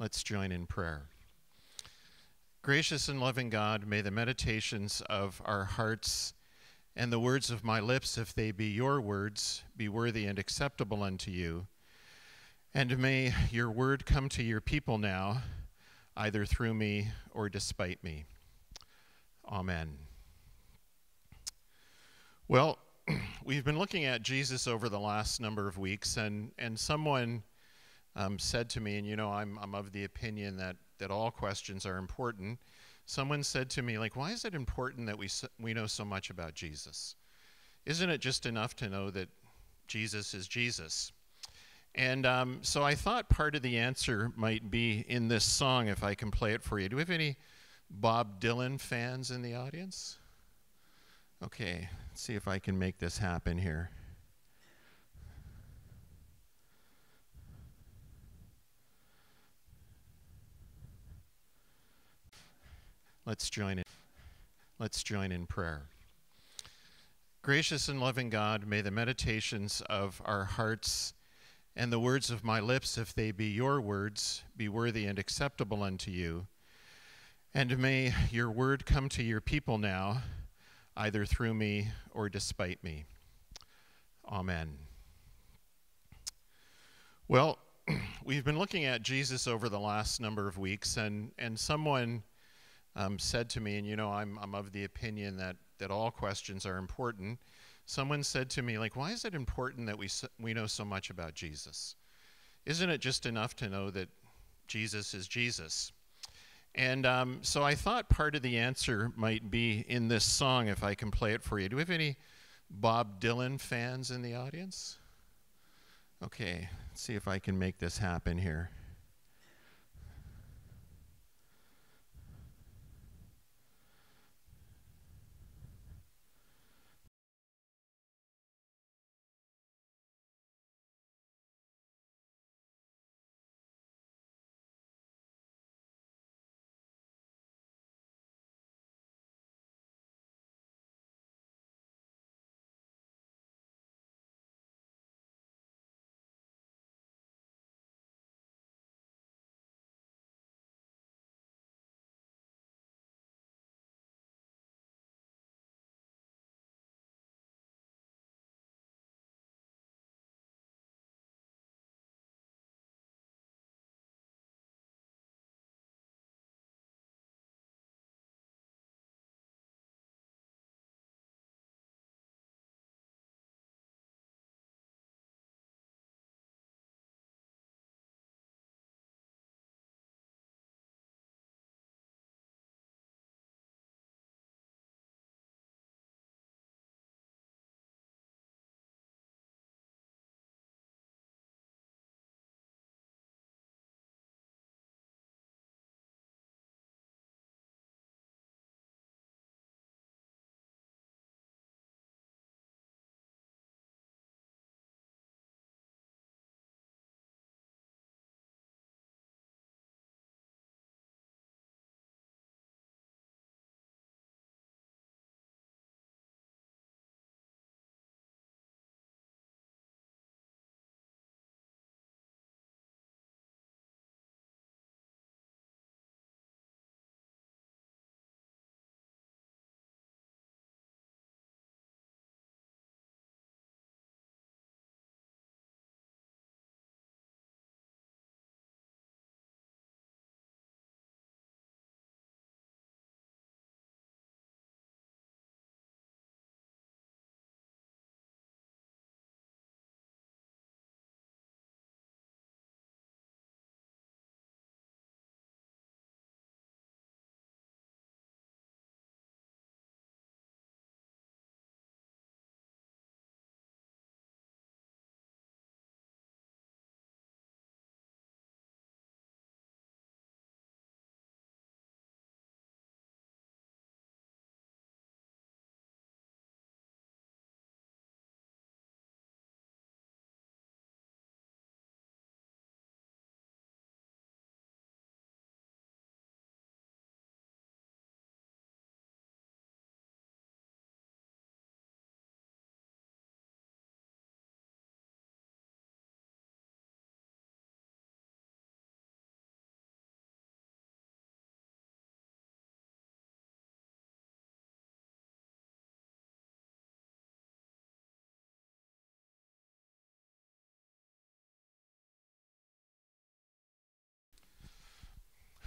Let's join in prayer. Gracious and loving God, may the meditations of our hearts and the words of my lips, if they be your words, be worthy and acceptable unto you. And may your word come to your people now, either through me or despite me. Amen. Well, we've been looking at Jesus over the last number of weeks, and, and someone um, said to me, and you know, I'm, I'm of the opinion that, that all questions are important. Someone said to me, like, why is it important that we, we know so much about Jesus? Isn't it just enough to know that Jesus is Jesus? And um, so I thought part of the answer might be in this song, if I can play it for you. Do we have any Bob Dylan fans in the audience? Okay, let's see if I can make this happen here. Let's join in. Let's join in prayer. Gracious and loving God, may the meditations of our hearts and the words of my lips, if they be your words, be worthy and acceptable unto you. And may your word come to your people now, either through me or despite me. Amen. Well, we've been looking at Jesus over the last number of weeks, and, and someone um, said to me, and you know, I'm, I'm of the opinion that, that all questions are important. Someone said to me, like, why is it important that we, we know so much about Jesus? Isn't it just enough to know that Jesus is Jesus? And um, so I thought part of the answer might be in this song, if I can play it for you. Do we have any Bob Dylan fans in the audience? Okay, let's see if I can make this happen here.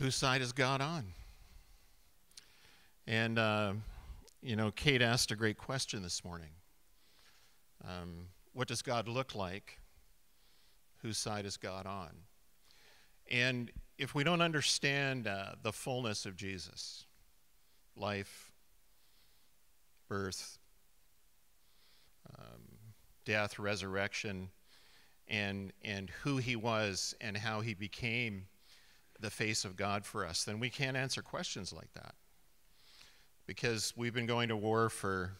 Whose side is God on? And, uh, you know, Kate asked a great question this morning. Um, what does God look like? Whose side is God on? And if we don't understand uh, the fullness of Jesus, life, birth, um, death, resurrection, and, and who he was and how he became the face of God for us, then we can't answer questions like that. Because we've been going to war for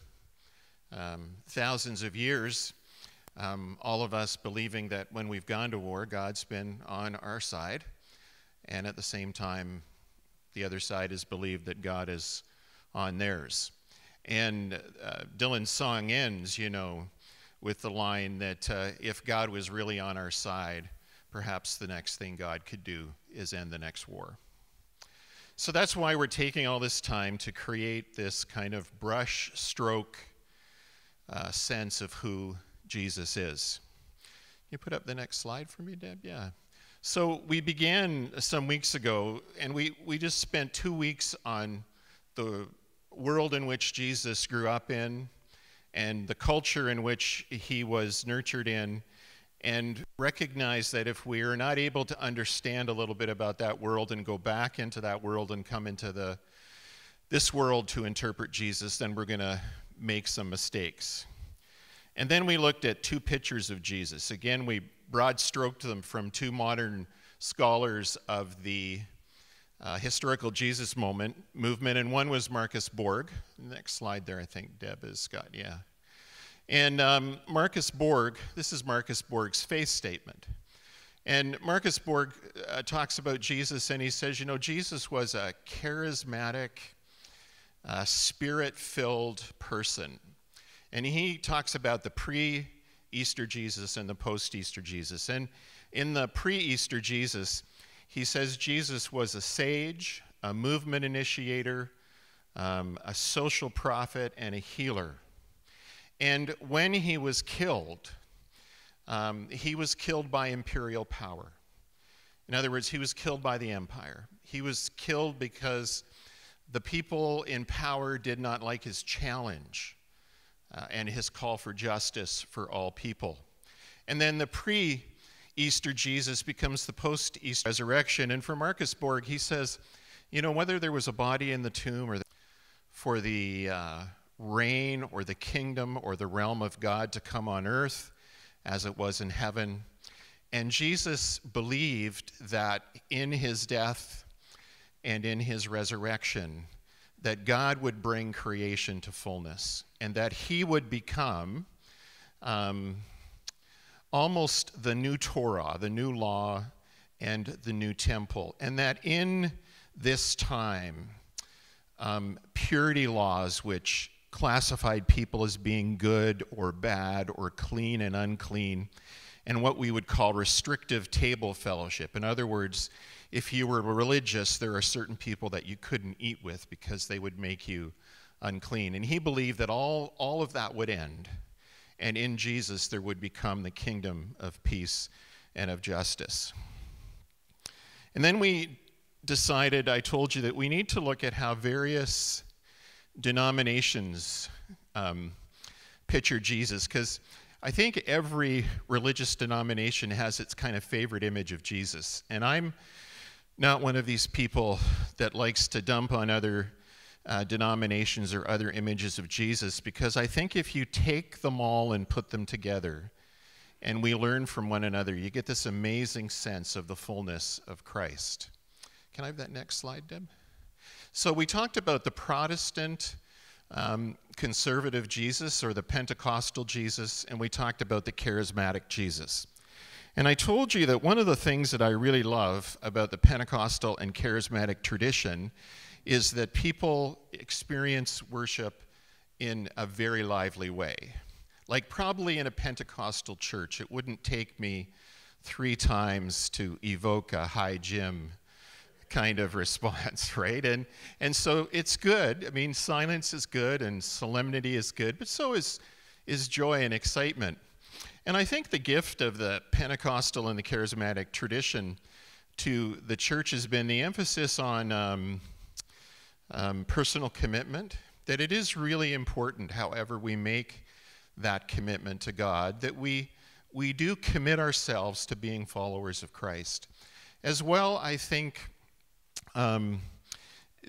um, thousands of years, um, all of us believing that when we've gone to war, God's been on our side, and at the same time, the other side has believed that God is on theirs. And uh, Dylan's song ends, you know, with the line that uh, if God was really on our side, perhaps the next thing God could do is end the next war. So that's why we're taking all this time to create this kind of brush stroke uh, sense of who Jesus is. You put up the next slide for me, Deb? Yeah. So we began some weeks ago, and we, we just spent two weeks on the world in which Jesus grew up in and the culture in which he was nurtured in, and recognize that if we are not able to understand a little bit about that world and go back into that world and come into the this world to interpret Jesus, then we're going to make some mistakes. And then we looked at two pictures of Jesus. Again, we broad stroked them from two modern scholars of the uh, historical Jesus moment movement, and one was Marcus Borg. Next slide there, I think Deb has got, yeah. And um, Marcus Borg, this is Marcus Borg's faith statement. And Marcus Borg uh, talks about Jesus, and he says, you know, Jesus was a charismatic, uh, spirit filled person. And he talks about the pre Easter Jesus and the post Easter Jesus. And in the pre Easter Jesus, he says Jesus was a sage, a movement initiator, um, a social prophet, and a healer. And when he was killed, um, he was killed by imperial power. In other words, he was killed by the empire. He was killed because the people in power did not like his challenge uh, and his call for justice for all people. And then the pre Easter Jesus becomes the post Easter resurrection. And for Marcus Borg, he says, you know, whether there was a body in the tomb or the, for the uh, reign or the kingdom or the realm of God to come on earth as it was in heaven. And Jesus believed that in his death and in his resurrection, that God would bring creation to fullness and that he would become. Um, almost the new Torah, the new law, and the new temple. And that in this time, um, purity laws, which classified people as being good or bad or clean and unclean, and what we would call restrictive table fellowship. In other words, if you were religious, there are certain people that you couldn't eat with because they would make you unclean. And he believed that all, all of that would end and in Jesus there would become the kingdom of peace and of justice. And then we decided, I told you, that we need to look at how various denominations um, picture Jesus, because I think every religious denomination has its kind of favorite image of Jesus. And I'm not one of these people that likes to dump on other uh, denominations or other images of Jesus because I think if you take them all and put them together and we learn from one another, you get this amazing sense of the fullness of Christ. Can I have that next slide, Deb? So we talked about the Protestant um, conservative Jesus or the Pentecostal Jesus, and we talked about the charismatic Jesus. And I told you that one of the things that I really love about the Pentecostal and charismatic tradition is that people experience worship in a very lively way. Like, probably in a Pentecostal church, it wouldn't take me three times to evoke a hi Jim kind of response, right? And, and so it's good. I mean, silence is good and solemnity is good, but so is, is joy and excitement. And I think the gift of the Pentecostal and the charismatic tradition to the church has been the emphasis on um, um, personal commitment, that it is really important, however, we make that commitment to God, that we, we do commit ourselves to being followers of Christ. As well, I think um,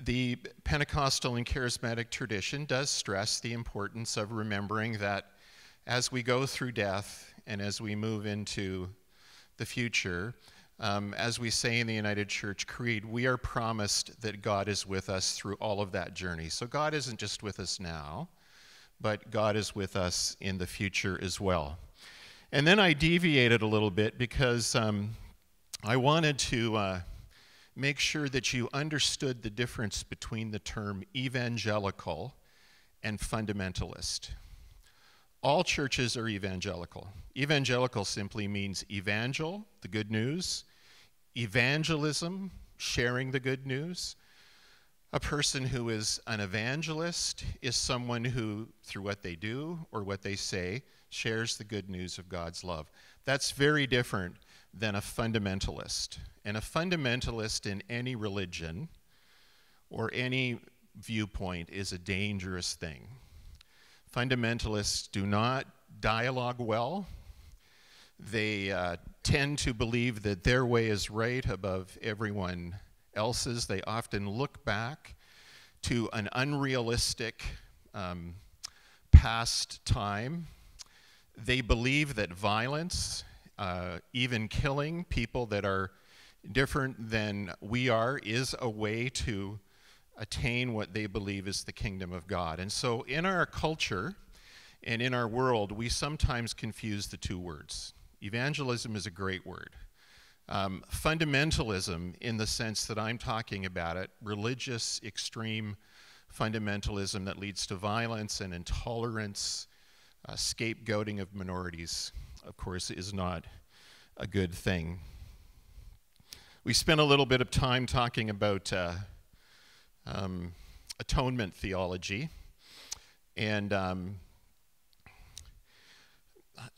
the Pentecostal and charismatic tradition does stress the importance of remembering that as we go through death and as we move into the future, um, as we say in the United Church Creed, we are promised that God is with us through all of that journey. So God isn't just with us now, but God is with us in the future as well. And then I deviated a little bit because um, I wanted to uh, make sure that you understood the difference between the term evangelical and fundamentalist. All churches are evangelical. Evangelical simply means evangel, the good news, evangelism, sharing the good news. A person who is an evangelist is someone who, through what they do or what they say, shares the good news of God's love. That's very different than a fundamentalist. And a fundamentalist in any religion or any viewpoint is a dangerous thing. Fundamentalists do not dialogue well. They uh, tend to believe that their way is right above everyone else's. They often look back to an unrealistic um, past time. They believe that violence, uh, even killing people that are different than we are, is a way to attain what they believe is the kingdom of God. And so in our culture and in our world, we sometimes confuse the two words. Evangelism is a great word. Um, fundamentalism, in the sense that I'm talking about it, religious extreme fundamentalism that leads to violence and intolerance, uh, scapegoating of minorities, of course, is not a good thing. We spent a little bit of time talking about uh, um, atonement theology. And um,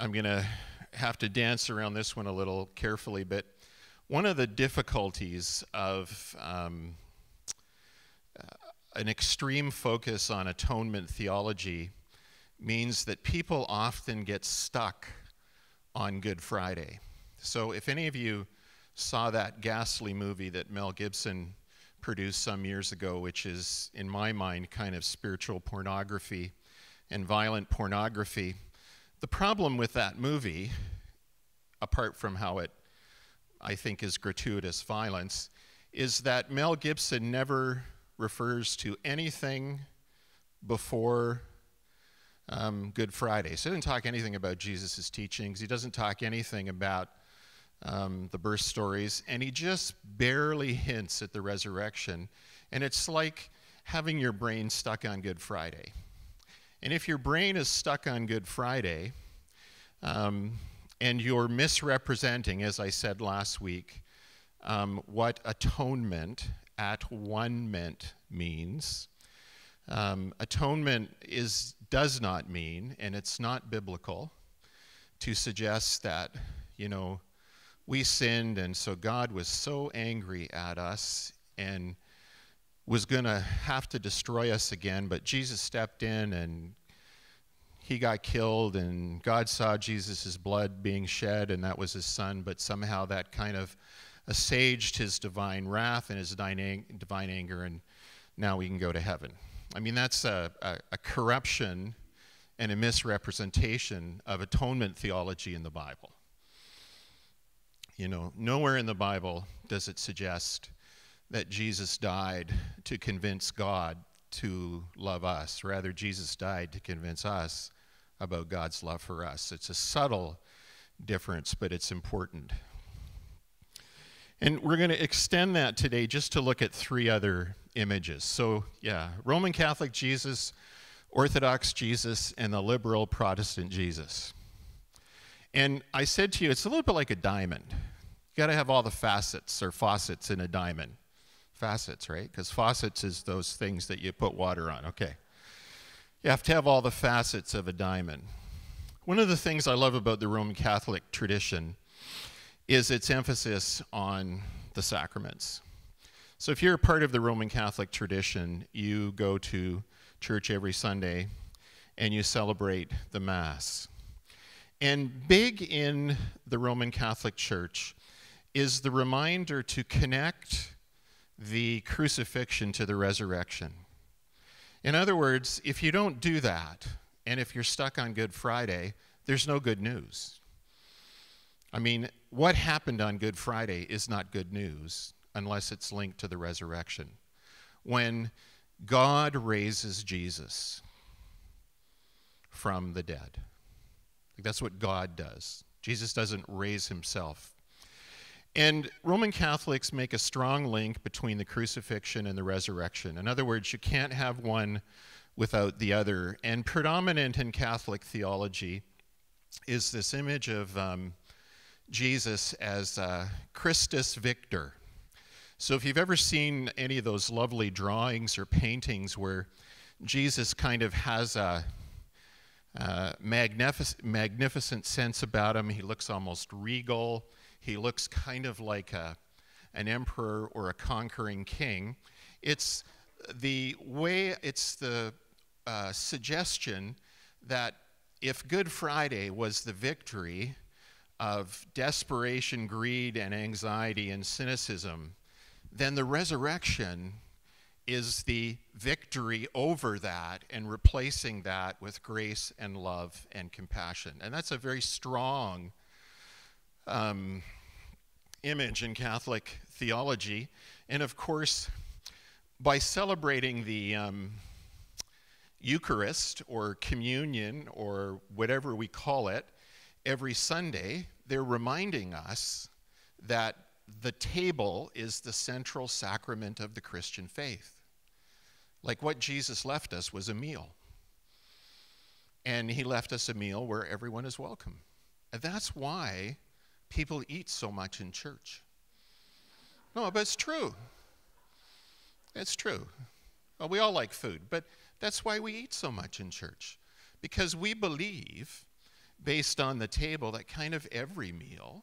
I'm going to have to dance around this one a little carefully, but one of the difficulties of um, uh, an extreme focus on atonement theology means that people often get stuck on Good Friday. So, if any of you saw that ghastly movie that Mel Gibson produced some years ago, which is, in my mind, kind of spiritual pornography and violent pornography. The problem with that movie, apart from how it, I think, is gratuitous violence, is that Mel Gibson never refers to anything before um, Good Friday. So he doesn't talk anything about Jesus' teachings. He doesn't talk anything about um, the birth stories, and he just barely hints at the resurrection. And it's like having your brain stuck on Good Friday. And if your brain is stuck on Good Friday, um, and you're misrepresenting, as I said last week, um, what atonement at one meant means. Um, atonement is does not mean, and it's not biblical, to suggest that you know we sinned, and so God was so angry at us and was going to have to destroy us again. But Jesus stepped in and he got killed, and God saw Jesus' blood being shed, and that was his son. But somehow that kind of assuaged his divine wrath and his divine anger, and now we can go to heaven. I mean, that's a, a, a corruption and a misrepresentation of atonement theology in the Bible. You know, nowhere in the Bible does it suggest that Jesus died to convince God to love us. Rather, Jesus died to convince us about God's love for us. It's a subtle difference, but it's important. And we're going to extend that today just to look at three other images. So, yeah, Roman Catholic Jesus, Orthodox Jesus, and the liberal Protestant Jesus. And I said to you, it's a little bit like a diamond. You got to have all the facets or faucets in a diamond. Facets, right? Because faucets is those things that you put water on. Okay. You have to have all the facets of a diamond. One of the things I love about the Roman Catholic tradition is its emphasis on the sacraments. So if you're a part of the Roman Catholic tradition, you go to church every Sunday and you celebrate the Mass. And big in the Roman Catholic Church is the reminder to connect the crucifixion to the resurrection. In other words, if you don't do that, and if you're stuck on Good Friday, there's no good news. I mean, what happened on Good Friday is not good news unless it's linked to the resurrection. When God raises Jesus from the dead, that's what God does. Jesus doesn't raise himself. And Roman Catholics make a strong link between the crucifixion and the resurrection. In other words, you can't have one without the other. And predominant in Catholic theology is this image of um, Jesus as uh, Christus Victor. So if you've ever seen any of those lovely drawings or paintings where Jesus kind of has a, a magnific- magnificent sense about him, he looks almost regal he looks kind of like a, an emperor or a conquering king. It's the way, it's the uh, suggestion that if Good Friday was the victory of desperation, greed, and anxiety and cynicism, then the resurrection is the victory over that and replacing that with grace and love and compassion. And that's a very strong um, image in Catholic theology. And of course, by celebrating the um, Eucharist or communion or whatever we call it every Sunday, they're reminding us that the table is the central sacrament of the Christian faith. Like what Jesus left us was a meal. And he left us a meal where everyone is welcome. And that's why people eat so much in church. No, but it's true. It's true. Well, we all like food, but that's why we eat so much in church. Because we believe, based on the table, that kind of every meal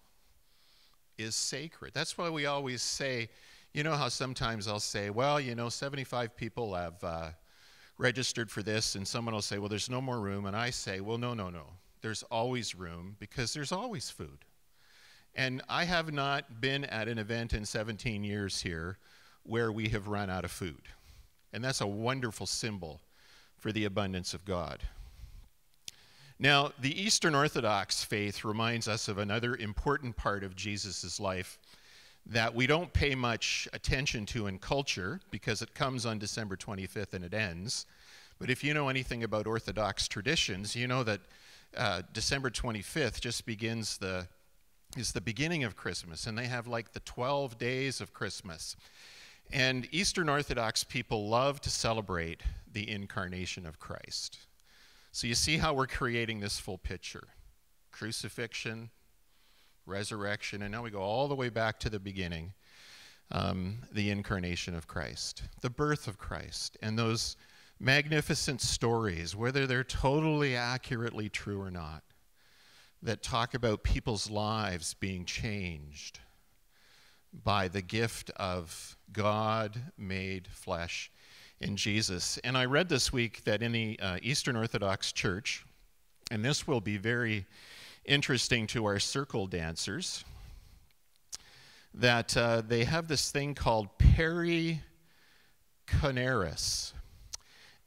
is sacred. That's why we always say, you know how sometimes I'll say, well, you know, 75 people have uh, registered for this, and someone will say, well, there's no more room. And I say, well, no, no, no. There's always room because there's always food. And I have not been at an event in 17 years here where we have run out of food. And that's a wonderful symbol for the abundance of God. Now, the Eastern Orthodox faith reminds us of another important part of Jesus' life that we don't pay much attention to in culture because it comes on December 25th and it ends. But if you know anything about Orthodox traditions, you know that uh, December 25th just begins the is the beginning of Christmas, and they have like the 12 days of Christmas. And Eastern Orthodox people love to celebrate the incarnation of Christ. So you see how we're creating this full picture crucifixion, resurrection, and now we go all the way back to the beginning um, the incarnation of Christ, the birth of Christ, and those magnificent stories, whether they're totally accurately true or not that talk about people's lives being changed by the gift of God made flesh in Jesus. And I read this week that in the uh, Eastern Orthodox Church, and this will be very interesting to our circle dancers, that uh, they have this thing called Peri perichoresis.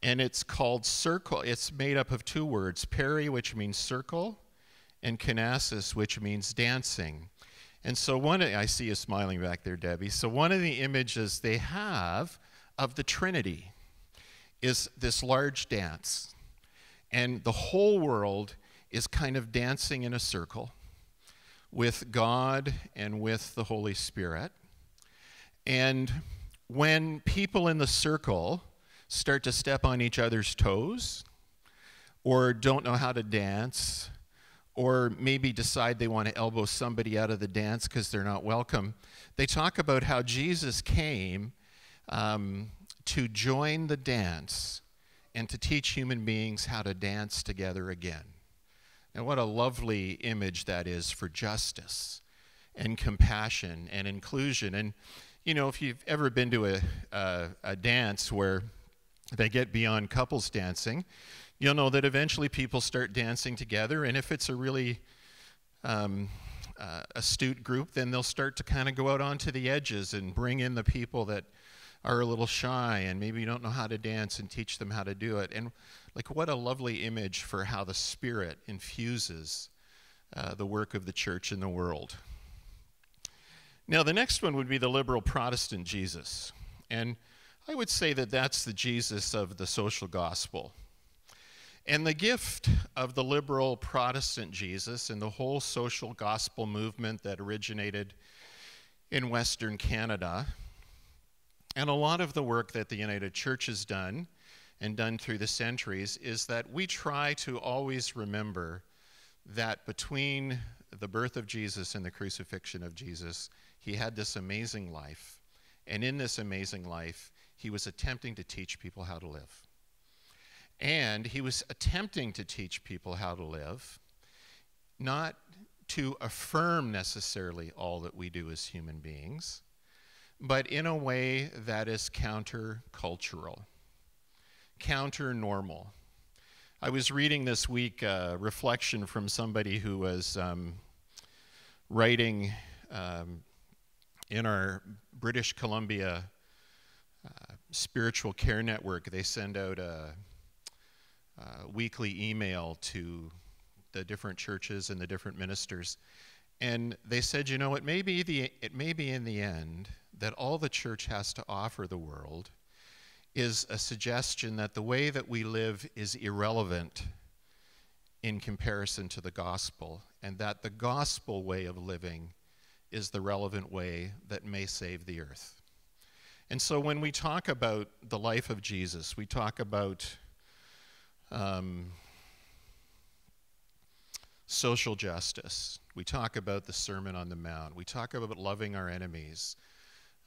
And it's called circle. It's made up of two words peri, which means circle, and kinasis, which means dancing. And so one, I see you smiling back there, Debbie. So one of the images they have of the Trinity is this large dance. And the whole world is kind of dancing in a circle with God and with the Holy Spirit. And when people in the circle start to step on each other's toes or don't know how to dance or maybe decide they want to elbow somebody out of the dance because they're not welcome. They talk about how Jesus came um, to join the dance and to teach human beings how to dance together again. And what a lovely image that is for justice and compassion and inclusion. And, you know, if you've ever been to a, a, a dance where they get beyond couples dancing, you'll know that eventually people start dancing together. And if it's a really um, uh, astute group, then they'll start to kind of go out onto the edges and bring in the people that are a little shy and maybe you don't know how to dance and teach them how to do it. And like, what a lovely image for how the Spirit infuses uh, the work of the church in the world. Now, the next one would be the liberal Protestant Jesus. And I would say that that's the Jesus of the social gospel. And the gift of the liberal Protestant Jesus and the whole social gospel movement that originated in Western Canada, and a lot of the work that the United Church has done and done through the centuries, is that we try to always remember that between the birth of Jesus and the crucifixion of Jesus, he had this amazing life. And in this amazing life, he was attempting to teach people how to live. And he was attempting to teach people how to live, not to affirm necessarily all that we do as human beings, but in a way that is counter-cultural, counter-normal. I was reading this week a reflection from somebody who was um, writing um, in our British Columbia uh, Spiritual Care Network. They send out a uh, weekly email to the different churches and the different ministers. And they said, you know, it may be the it may be in the end that all the church has to offer the world is a suggestion that the way that we live is irrelevant in comparison to the gospel, and that the gospel way of living is the relevant way that may save the earth. And so when we talk about the life of Jesus, we talk about um, social justice. We talk about the Sermon on the Mount. We talk about loving our enemies.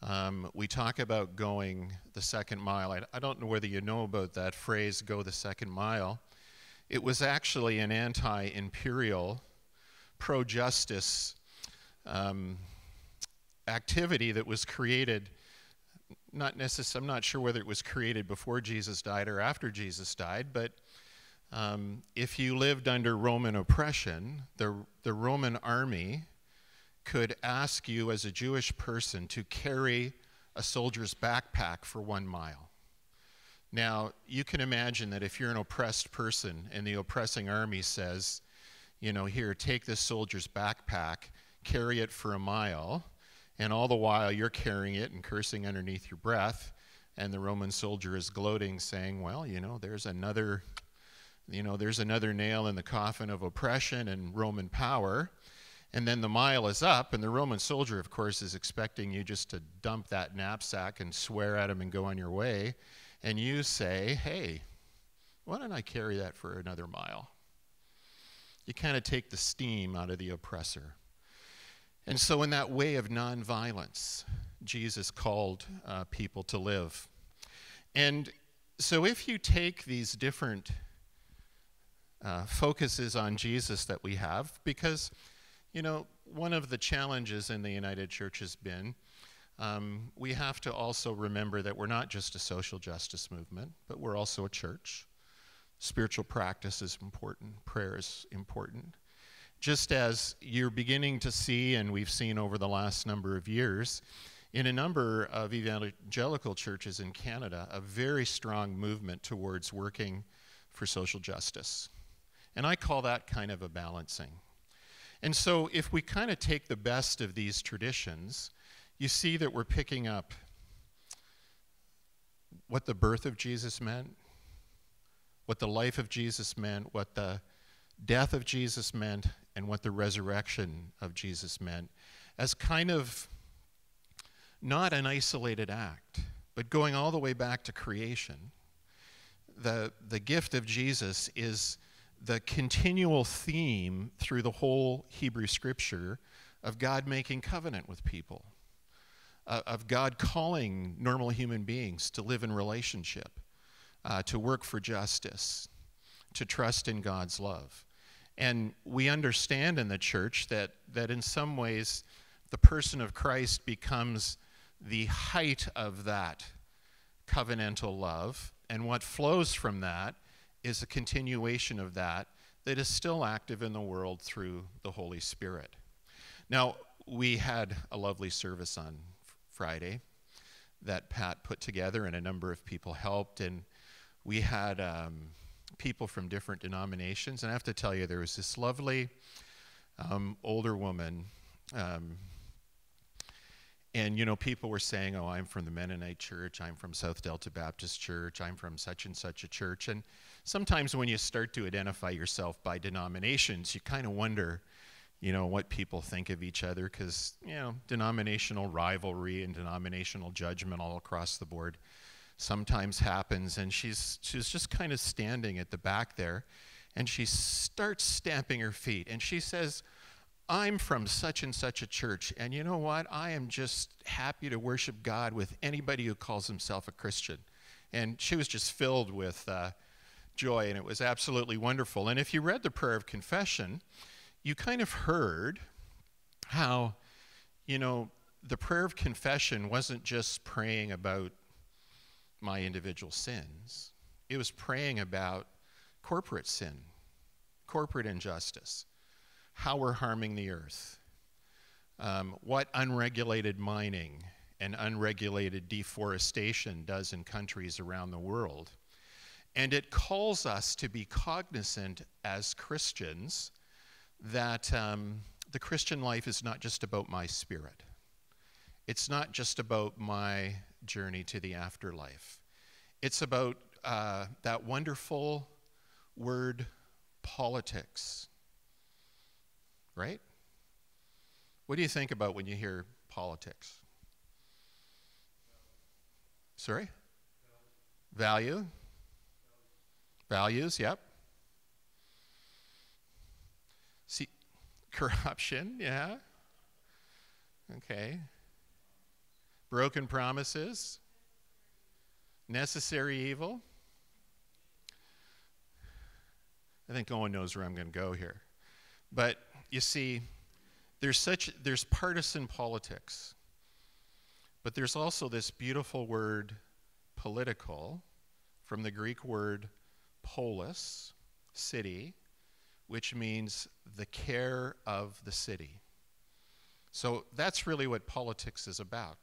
Um, we talk about going the second mile. I, I, don't know whether you know about that phrase, go the second mile. It was actually an anti imperial, pro justice um, activity that was created not necessarily, I'm not sure whether it was created before Jesus died or after Jesus died, but um, if you lived under Roman oppression, the, the Roman army could ask you as a Jewish person to carry a soldier's backpack for one mile. Now, you can imagine that if you're an oppressed person and the oppressing army says, you know, here, take this soldier's backpack, carry it for a mile, and all the while you're carrying it and cursing underneath your breath, and the Roman soldier is gloating, saying, well, you know, there's another you know, there's another nail in the coffin of oppression and Roman power. And then the mile is up, and the Roman soldier, of course, is expecting you just to dump that knapsack and swear at him and go on your way. And you say, hey, why don't I carry that for another mile? You kind of take the steam out of the oppressor. And so, in that way of nonviolence, Jesus called uh, people to live. And so, if you take these different uh, focuses on Jesus that we have because, you know, one of the challenges in the United Church has been um, we have to also remember that we're not just a social justice movement, but we're also a church. Spiritual practice is important, prayer is important. Just as you're beginning to see, and we've seen over the last number of years, in a number of evangelical churches in Canada, a very strong movement towards working for social justice. And I call that kind of a balancing. And so if we kind of take the best of these traditions, you see that we're picking up what the birth of Jesus meant, what the life of Jesus meant, what the death of Jesus meant, and what the resurrection of Jesus meant as kind of not an isolated act, but going all the way back to creation. The, the gift of Jesus is the continual theme through the whole Hebrew scripture of God making covenant with people, uh, of God calling normal human beings to live in relationship, uh, to work for justice, to trust in God's love. And we understand in the church that, that in some ways the person of Christ becomes the height of that covenantal love. And what flows from that is a continuation of that that is still active in the world through the Holy Spirit. Now, we had a lovely service on Friday that Pat put together, and a number of people helped. And we had um, people from different denominations. And I have to tell you, there was this lovely um, older woman. Um, and you know, people were saying, "Oh, I'm from the Mennonite Church. I'm from South Delta Baptist Church. I'm from such and such a church." And sometimes when you start to identify yourself by denominations, you kind of wonder, you know, what people think of each other because you know, denominational rivalry and denominational judgment all across the board sometimes happens. And she's she's just kind of standing at the back there, and she starts stamping her feet, and she says I'm from such and such a church, and you know what? I am just happy to worship God with anybody who calls himself a Christian. And she was just filled with uh, joy, and it was absolutely wonderful. And if you read the prayer of confession, you kind of heard how, you know, the prayer of confession wasn't just praying about my individual sins, it was praying about corporate sin, corporate injustice how we're harming the earth, um, what unregulated mining and unregulated deforestation does in countries around the world. And it calls us to be cognizant as Christians that um, the Christian life is not just about my spirit. It's not just about my journey to the afterlife. It's about uh, that wonderful word politics right? What do you think about when you hear politics? Sorry? Value? Values, yep. See, corruption, yeah. Okay. Broken promises. Necessary evil. I think Owen knows where I'm going to go here. But you see, there's such there's partisan politics, but there's also this beautiful word political from the Greek word polis, city, which means the care of the city. So that's really what politics is about.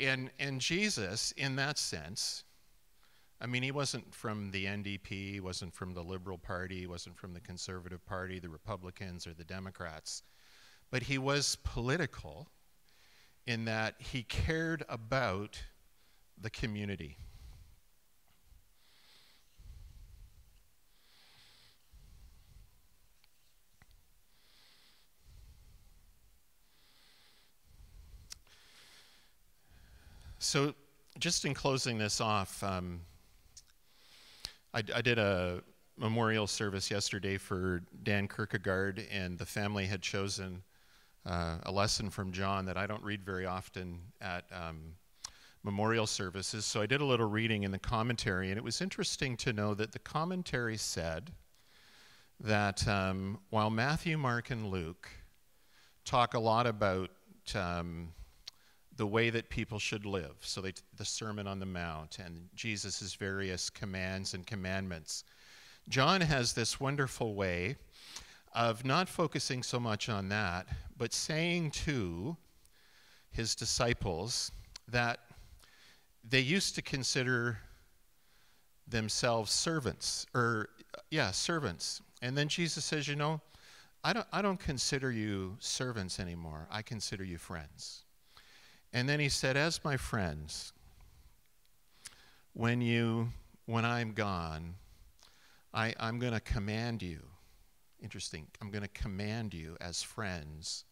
And, and Jesus, in that sense, I mean, he wasn't from the NDP, wasn't from the Liberal Party, wasn't from the Conservative Party, the Republicans, or the Democrats. But he was political in that he cared about the community. So, just in closing this off, um, I, I did a memorial service yesterday for Dan Kierkegaard, and the family had chosen uh, a lesson from John that I don't read very often at um, memorial services. So I did a little reading in the commentary, and it was interesting to know that the commentary said that um, while Matthew, Mark, and Luke talk a lot about um, the way that people should live. So they, the Sermon on the Mount and Jesus' various commands and commandments. John has this wonderful way of not focusing so much on that, but saying to his disciples that they used to consider themselves servants, or, yeah, servants. And then Jesus says, You know, I don't, I don't consider you servants anymore, I consider you friends. And then he said, As my friends, when you when I'm gone, I, I'm going to command you. Interesting. I'm going to command you as friends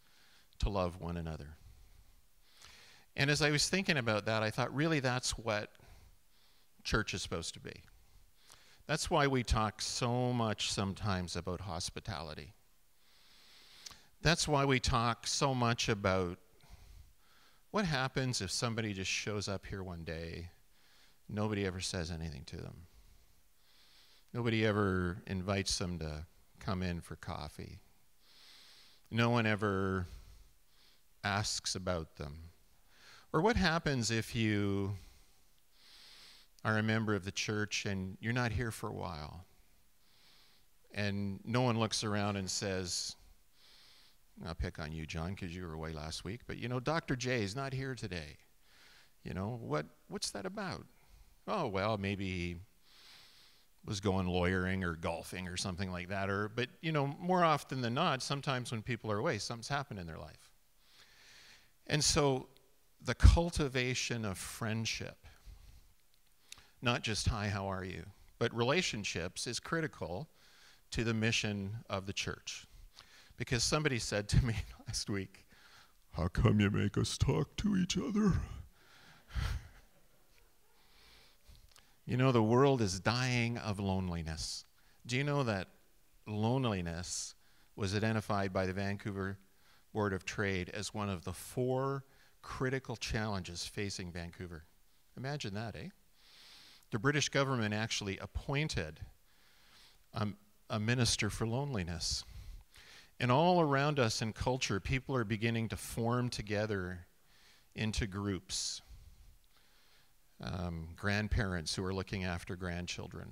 to love one another. And as I was thinking about that, I thought, really, that's what church is supposed to be. That's why we talk so much sometimes about hospitality. That's why we talk so much about what happens if somebody just shows up here one day, nobody ever says anything to them? Nobody ever invites them to come in for coffee. No one ever asks about them? Or what happens if you are a member of the church and you're not here for a while? And no one looks around and says, I'll pick on you, John, because you were away last week, but you know, Dr. J is not here today. You know, what, what's that about? Oh, well, maybe he was going lawyering or golfing or something like that. Or, but, you know, more often than not, sometimes when people are away, something's happened in their life. And so the cultivation of friendship, not just hi, how are you, but relationships is critical to the mission of the church. Because somebody said to me last week, How come you make us talk to each other? you know, the world is dying of loneliness. Do you know that loneliness was identified by the Vancouver Board of Trade as one of the four critical challenges facing Vancouver? Imagine that, eh? The British government actually appointed um, a minister for loneliness. And all around us in culture, people are beginning to form together into groups. Um, grandparents who are looking after grandchildren,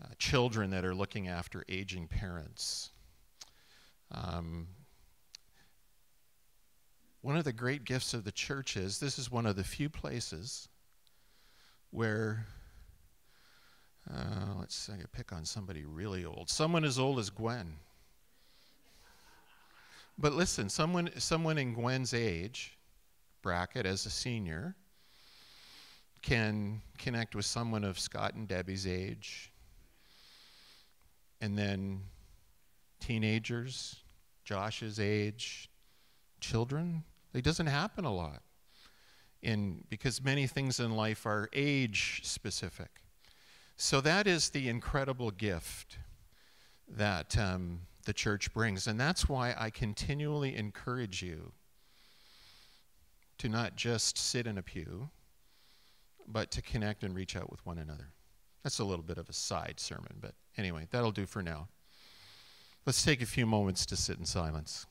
uh, children that are looking after aging parents. Um, one of the great gifts of the church is this is one of the few places where uh, let's say, pick on somebody really old. Someone as old as Gwen. But listen, someone, someone in Gwen's age bracket as a senior can connect with someone of Scott and Debbie's age, and then teenagers, Josh's age, children. It doesn't happen a lot in because many things in life are age specific. So that is the incredible gift that um, the church brings. And that's why I continually encourage you to not just sit in a pew, but to connect and reach out with one another. That's a little bit of a side sermon, but anyway, that'll do for now. Let's take a few moments to sit in silence.